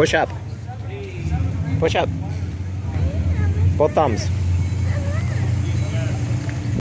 Push up. Push up. Both thumbs.